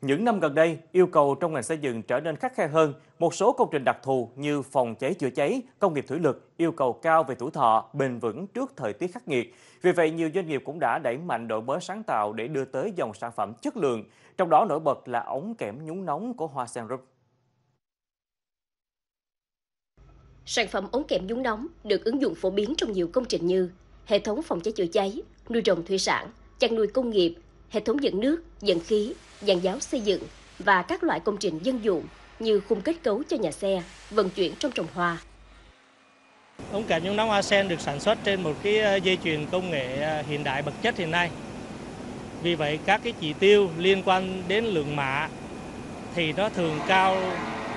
Những năm gần đây, yêu cầu trong ngành xây dựng trở nên khắc khe hơn. Một số công trình đặc thù như phòng cháy chữa cháy, công nghiệp thủy lực yêu cầu cao về tuổi thọ, bền vững trước thời tiết khắc nghiệt. Vì vậy, nhiều doanh nghiệp cũng đã đẩy mạnh đổi mới sáng tạo để đưa tới dòng sản phẩm chất lượng. Trong đó nổi bật là ống kẽm nhúng nóng của Hoa Sen Group. Sản phẩm ống kẽm nhúng nóng được ứng dụng phổ biến trong nhiều công trình như hệ thống phòng cháy chữa cháy, nuôi trồng thủy sản, chăn nuôi công nghiệp, hệ thống dẫn nước, dẫn khí, dàn giáo xây dựng và các loại công trình dân dụng như khung kết cấu cho nhà xe, vận chuyển trong trồng hoa. Ống kẽm nhúng nóng hoa sen được sản xuất trên một cái ờ, dây chuyền công nghệ ờ, hiện đại bậc chất hiện nay. Vì vậy các cái chỉ tiêu liên quan đến lượng mạ thì nó thường cao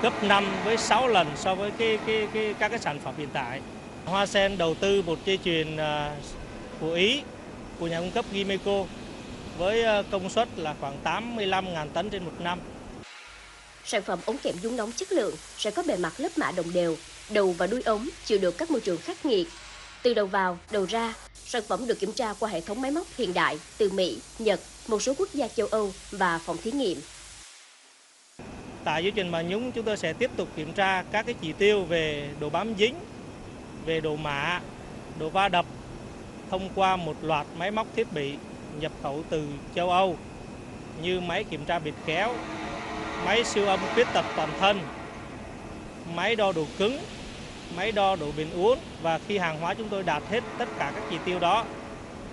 gấp 5 với 6 lần so với cái, cái, cái, các cái sản phẩm hiện tại. Hoa sen đầu tư một dây chuyền ờ, của Ý, của nhà cung cấp Gimeco với ờ, công suất là khoảng 85.000 tấn trên một năm. Sản phẩm ống kẽm dung nóng chất lượng sẽ có bề mặt lớp mạ đồng đều, đầu và đuôi ống chịu được các môi trường khắc nghiệt. Từ đầu vào, đầu ra, sản phẩm được kiểm tra qua hệ thống máy móc hiện đại từ Mỹ, Nhật, một số quốc gia châu Âu và phòng thí nghiệm. Tại dưới trình mà nhúng chúng tôi sẽ tiếp tục kiểm tra các cái chỉ tiêu về độ bám dính, về độ mạ, độ va đập thông qua một loạt máy móc thiết bị nhập khẩu từ châu Âu như máy kiểm tra bịt kéo, máy siêu âm khuyết tật toàn thân, máy đo độ cứng, máy đo độ bền uốn và khi hàng hóa chúng tôi đạt hết tất cả các chỉ tiêu đó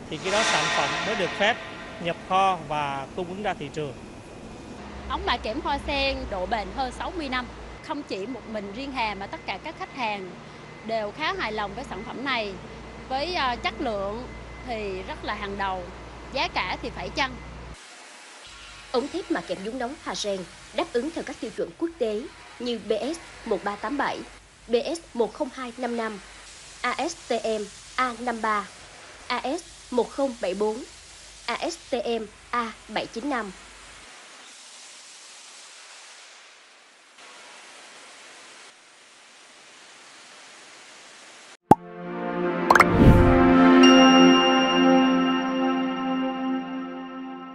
thì cái đó sản phẩm mới được phép nhập kho và cung ứng ra thị trường. Ống bà kiểm hoa sen độ bền hơn 60 năm. Không chỉ một mình riêng Hà mà tất cả các khách hàng đều khá hài lòng với sản phẩm này. Với ờ, chất lượng thì rất là hàng đầu, giá cả thì phải chăng. Ống thép mà kẽm nhúng nóng Hà Sen đáp ứng theo các tiêu chuẩn quốc tế như BS 1387, BS 10255, ASTM A53, AS 1074, ASTM A795